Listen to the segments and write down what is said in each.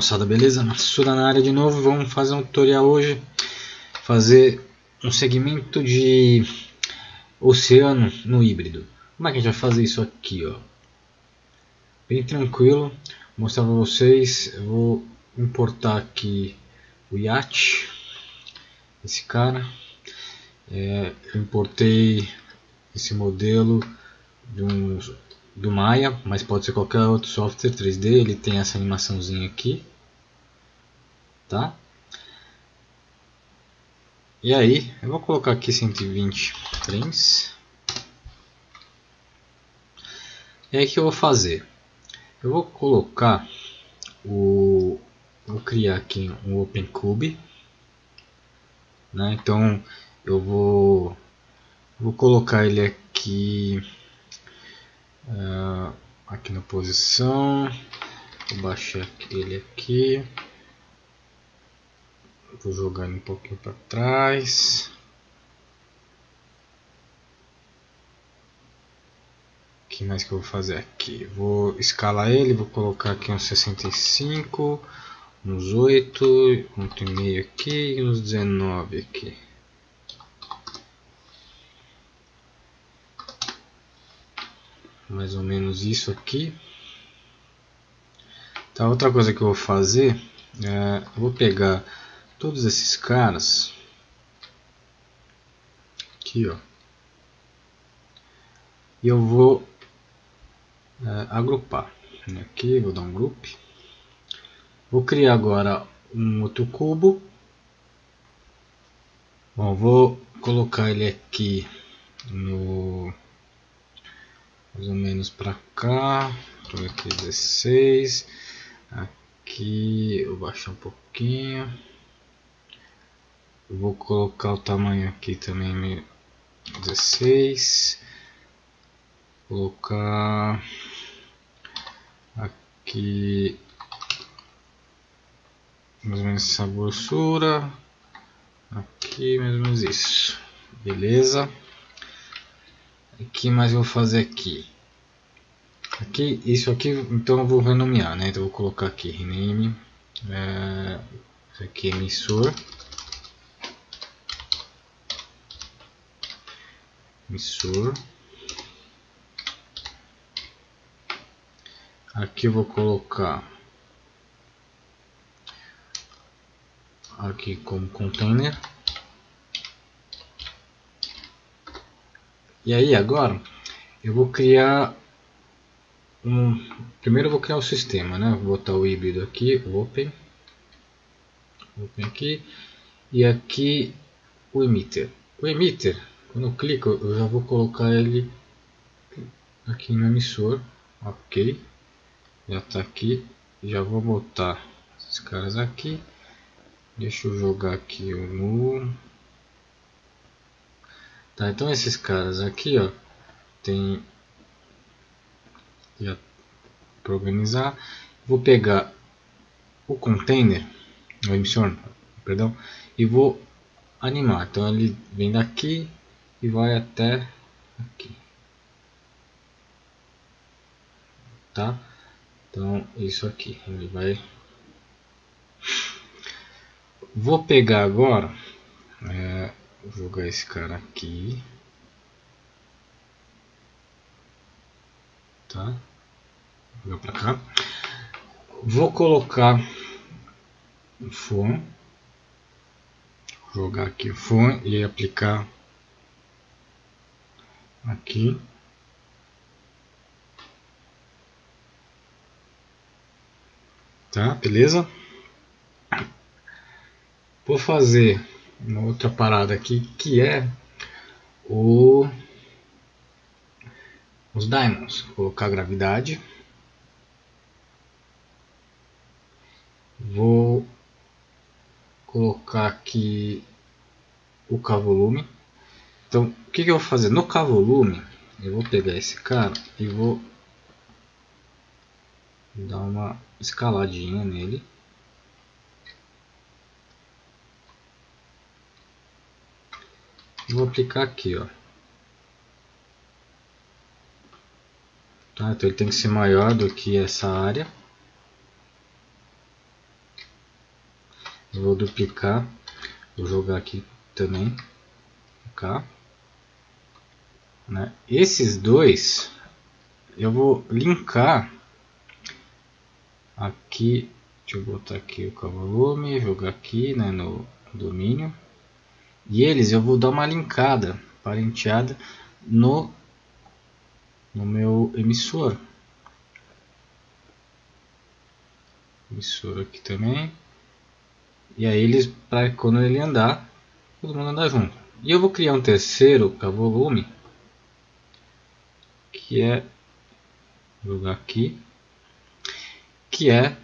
Moçada, beleza? Suda na área de novo, vamos fazer um tutorial hoje. Fazer um segmento de oceano no híbrido. Como é que a gente vai fazer isso aqui, ó? Bem tranquilo, Vou mostrar para vocês. Eu vou importar aqui o iate Esse cara. É, Eu importei esse modelo de um do Maya, mas pode ser qualquer outro software 3D, ele tem essa animaçãozinha aqui, tá? E aí, eu vou colocar aqui 120 frames. E aí o que eu vou fazer? Eu vou colocar o vou criar aqui um OpenCube, né? Então eu vou vou colocar ele aqui uh, aqui na posição vou baixar ele aqui vou jogar ele um pouquinho para trás. O que mais que eu vou fazer aqui? Vou escalar ele vou colocar aqui uns 65 uns 8 um meio aqui e uns 19 aqui. Mais ou menos isso aqui. Tá outra coisa que eu vou fazer é, eu vou pegar todos esses caras aqui ó. E eu vou é, agrupar. Aqui vou dar um group vou criar agora um outro cubo. Bom vou colocar ele aqui no mais ou menos para cá aqui 16 aqui eu baixar um pouquinho eu vou colocar o tamanho aqui também 16 colocar aqui mais ou menos essa grossura. Aqui mais ou menos isso. Beleza? O que mais eu vou fazer aqui? Aqui, isso aqui, então eu vou renomear, né? Então eu vou colocar aqui rename, é, isso aqui é emissor, emissor. Aqui eu vou colocar aqui como container. E aí agora eu vou criar um. Primeiro eu vou criar o sistema, né? Vou botar o híbrido aqui, open, open aqui e aqui o emitter. O emitter, quando eu clico, eu já vou colocar ele aqui no emissor, ok? Já está aqui. Já vou botar esses caras aqui. Deixa eu jogar aqui o no Tá, então esses caras aqui, ó, tem já para organizar. Vou pegar o container, o emissor, perdão, e vou animar. Então ele vem daqui e vai até aqui. Tá? Então isso aqui, ele vai Vou pegar agora é, Vou jogar esse cara aqui. Tá? Vou jogar pra cá. Vou colocar o fone. Jogar aqui o fone e aplicar aqui. Tá, beleza? Vou fazer uma outra parada aqui que é o os diamonds. Vou colocar gravidade. Vou colocar aqui o K-volume. Então, o que, que eu vou fazer? No K-volume, eu vou pegar esse cara e vou dar uma escaladinha nele. vou aplicar aqui, ó. Tá, então ele tem que ser maior do que essa área. duplicar, vou jogar aqui também, cá. Né? Esses dois eu vou linkar aqui, deixa eu botar aqui o volume, jogar aqui né, no domínio. E eles eu vou dar uma linkada, parenteada no, no meu emissor. Emissor aqui também. E aí eles, para quando ele andar, todo mundo andar junto. E eu vou criar um terceiro para volume, que é jogar aqui, que é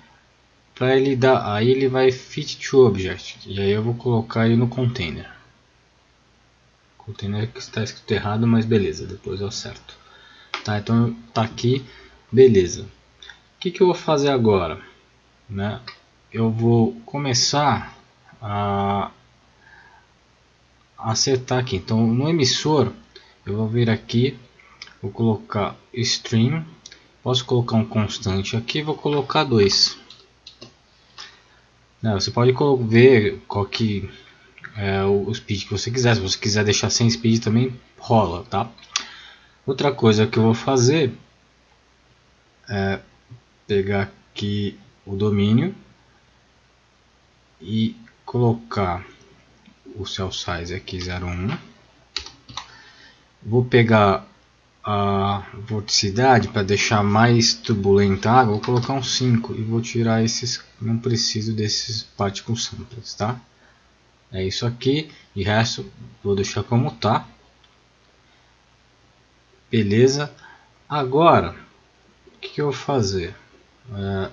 para ele dar, aí ele vai fit to object, e aí eu vou colocar ele no container. Container que está escrito errado, mas beleza, depois eu acerto. Tá, então tá aqui, beleza. O que, que eu vou fazer agora? Né? Eu vou começar a acertar aqui. Então no emissor eu vou vir aqui, vou colocar stream, posso colocar um constante aqui, vou colocar dois. Não, você pode ver qual que é o speed que você quiser. Se você quiser deixar sem speed também rola, tá? Outra coisa que eu vou fazer é pegar aqui o domínio e colocar o cell size aqui 01 vou pegar a vorticidade para deixar mais turbulenta a água, vou colocar um 5 e vou tirar esses, não preciso desses particle samples, tá? É isso aqui, e resto vou deixar como tá. Beleza? Agora, o que, que eu vou fazer? É,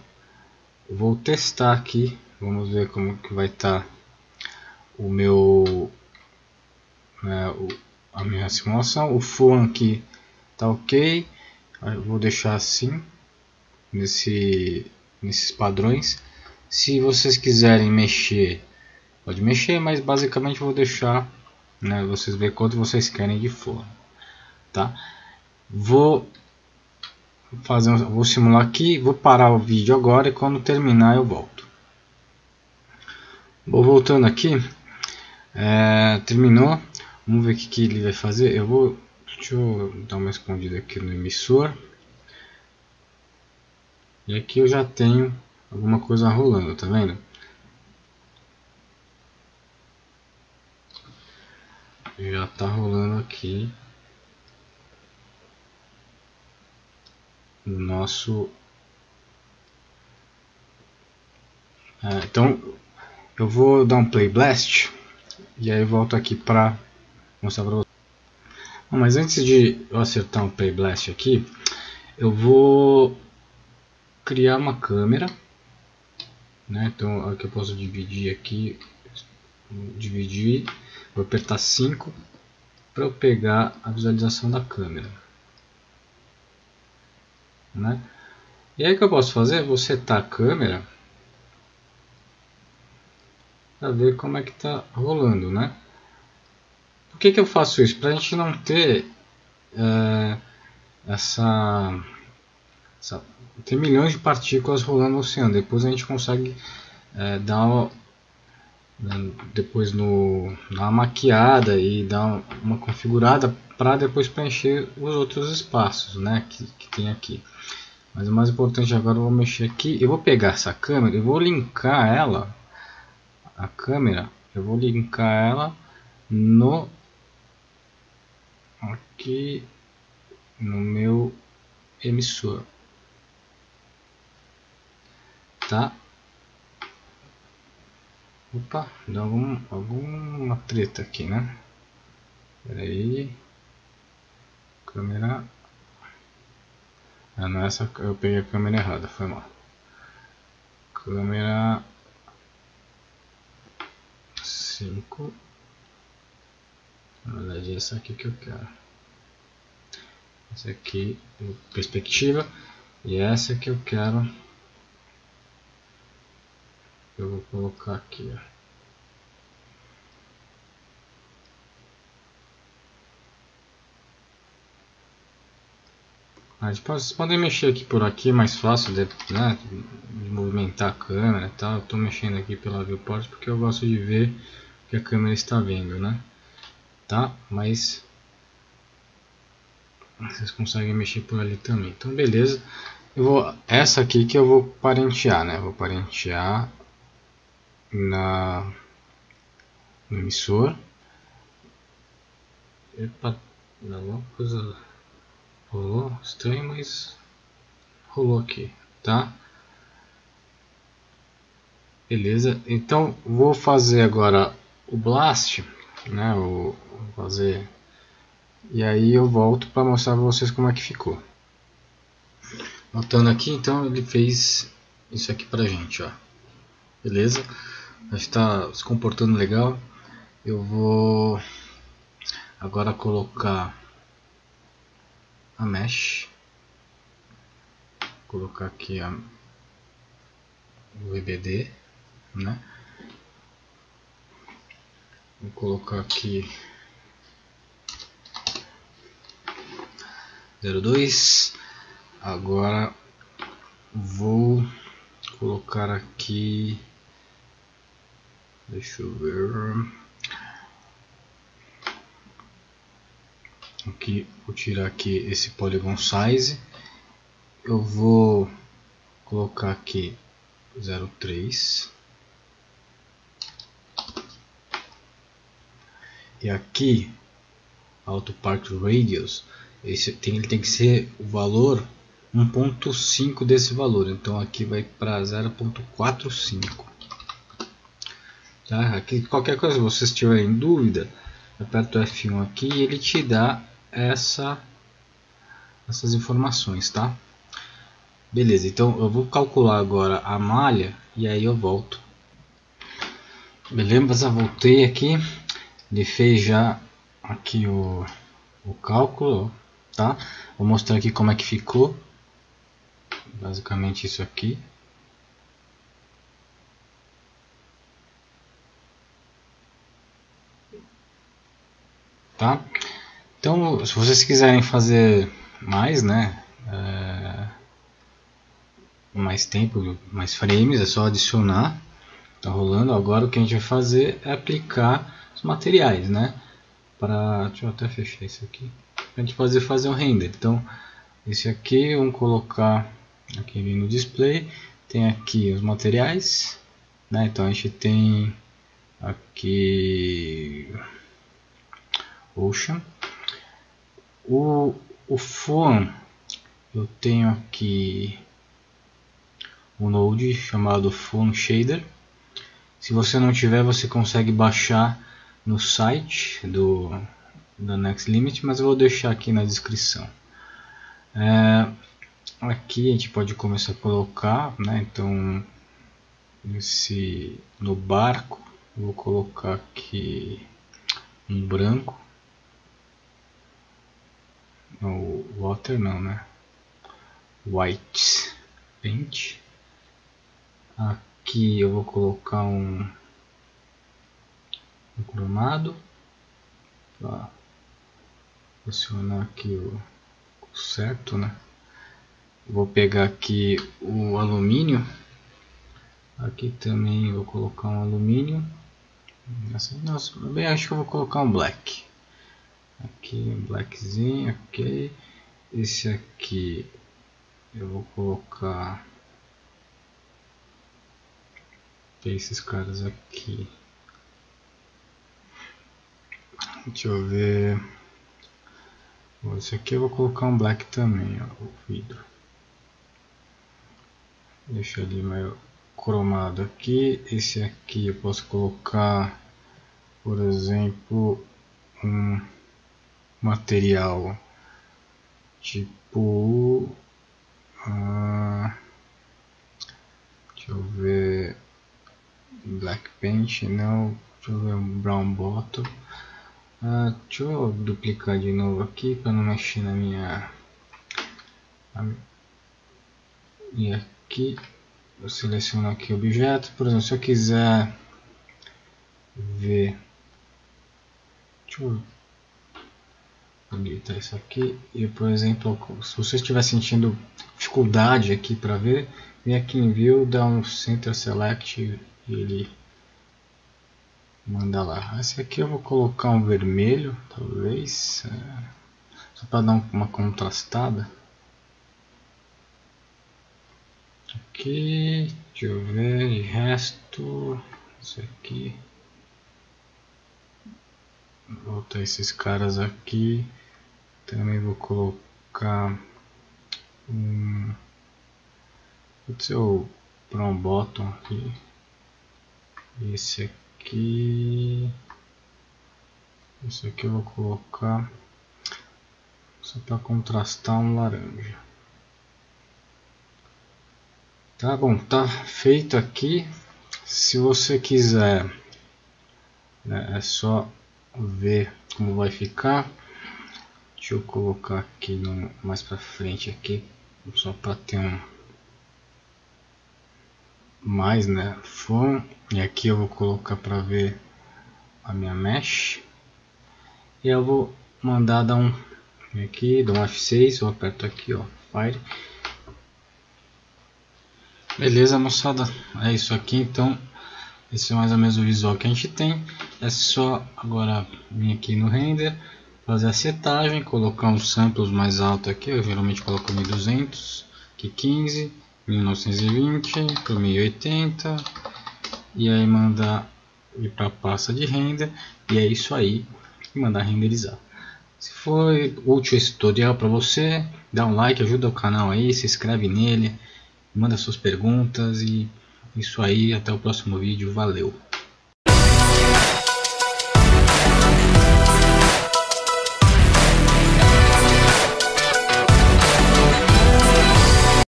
vou testar aqui, vamos ver como que vai estar tá o meu é, o, a minha simulação. O phone aqui tá ok. Eu vou deixar assim nesse, nesses padrões. Se vocês quiserem mexer, pode mexer, mas basicamente vou deixar, né, vocês ver quanto vocês querem de forno, tá? Vou fazer, vou simular aqui, vou parar o vídeo agora e quando terminar eu volto. Vou voltando aqui, é, terminou. Vamos ver o que, que ele vai fazer. Eu vou, deixa eu dar uma escondida aqui no emissor. E aqui eu já tenho alguma coisa rolando, tá vendo? Já tá rolando aqui o nosso é, então eu vou dar um play blast e aí volto aqui para mostrar para vocês. Mas antes de eu acertar um Play Blast aqui, eu vou criar uma câmera. Né? Então aqui eu posso dividir aqui, dividir, vou apertar 5 para eu pegar a visualização da câmera. Né? E aí o que eu posso fazer? Vou setar a câmera para ver como é que está rolando, né? Que, que eu faço isso? Para a gente não ter é, essa, essa, milhões de partículas rolando no oceano. Depois a gente consegue é, dar né, depois no, dar uma maquiada e dar uma configurada para depois preencher os outros espaços né, que, que tem aqui. Mas o mais importante agora eu vou mexer aqui. Eu vou pegar essa câmera, eu vou linkar ela a câmera, eu vou linkar ela no aqui no meu emissor, tá? Opa, dá algum, alguma treta aqui, né? Pera aí, câmera. Ah, não essa, eu peguei a câmera errada, foi mal. Câmera 5 na verdade é essa aqui que eu quero essa aqui perspectiva e essa que eu quero eu vou colocar aqui ó. vocês podem mexer aqui por aqui, é mais fácil de, né, de movimentar a câmera e tal. Estou mexendo aqui pela viewport porque eu gosto de ver o que a câmera está vendo, né? Tá? Mas vocês conseguem mexer por ali também. Então, beleza. Eu vou essa aqui que eu vou parentear, né? vou parentear na no emissor. Epa, não, coisa rolou estranho, mas rolou aqui, tá? Beleza, então vou fazer agora o blast, né? O, fazer e aí eu volto para mostrar para vocês como é que ficou. Notando aqui, então ele fez isso aqui pra gente, ó. Beleza? Está se comportando legal. Eu vou agora colocar a mesh. Vou colocar aqui a, o EBD, né? Vou colocar aqui. 02 agora vou colocar aqui. Deixa eu ver. Aqui vou tirar aqui esse polygon size. Eu vou colocar aqui 03 e aqui auto part radius esse tem, ele tem que ser o valor 1.5 desse valor. Então aqui vai para 0.45 tá? Aqui qualquer coisa vocês tiverem dúvida aperta o F1 aqui e ele te dá essa essas informações tá? Beleza então eu vou calcular agora a malha e aí eu volto. Beleza? Voltei aqui ele fez já aqui o, o cálculo tá? Vou mostrar aqui como é que ficou. Basicamente isso aqui. Tá? Então, se vocês quiserem fazer mais, né? É, mais tempo, mais frames, é só adicionar. Tá rolando. Agora o que a gente vai fazer é aplicar os materiais, né? Para, deixa eu até fechar isso aqui a gente fazer fazer um render. Então, esse aqui, vamos colocar aqui no display, tem aqui os materiais, né? Então a gente tem aqui Ocean, o, o phone, eu tenho aqui um node chamado Phone Shader. Se você não tiver, você consegue baixar no site do da Next Limit, mas eu vou deixar aqui na descrição. É, aqui a gente pode começar a colocar, né? Então, esse no barco, vou colocar aqui um branco. No water não, né? White paint. Aqui eu vou colocar um, um cromado. Tá posicionar aqui o, o certo, né? Vou pegar aqui o alumínio. Aqui também vou colocar um alumínio. Assim, nossa, bem, acho que eu vou colocar um black. Aqui um blackzinho, ok. Esse aqui eu vou colocar esses caras aqui. Deixa eu ver. Esse aqui eu vou colocar um black também, ó, o vidro. Deixa ele meio cromado aqui. Esse aqui eu posso colocar, por exemplo, um material tipo... Uh, deixa eu ver... Black paint, não. Deixa eu ver um brown bottom. Ah, deixa eu duplicar de novo aqui para não mexer na minha e aqui eu seleciono aqui objeto por exemplo se eu quiser ver deixa eu habilitar isso aqui e por exemplo se você estiver sentindo dificuldade aqui para ver vem aqui em view dá um center select ele manda lá. Esse aqui eu vou colocar um vermelho talvez é, só para dar uma contrastada. Aqui deixa eu ver de resto isso aqui. Vou botar esses caras aqui. Também vou colocar um pode ser o brown bottom aqui esse aqui. Esse aqui eu vou colocar. Só para contrastar um laranja. Tá bom tá feito aqui. Se você quiser né, é só ver como vai ficar. Deixa eu colocar aqui no, mais para frente aqui só para ter um mais né? Fã. E aqui eu vou colocar para ver a minha mesh. E eu vou mandar dar um aqui dou um F6 eu aperto aqui ó fire. Beleza moçada? É isso aqui então. Esse é mais ou menos o visual que a gente tem. É só agora vir aqui no render, fazer a setagem, colocar uns samples mais altos aqui. Eu geralmente coloco 1200, aqui 15, 1920 para 1080 e aí mandar ir para a pasta de render e é isso aí e mandar renderizar. Se foi útil esse tutorial para você, dá um like, ajuda o canal aí, se inscreve nele, manda suas perguntas e isso aí, até o próximo vídeo, valeu!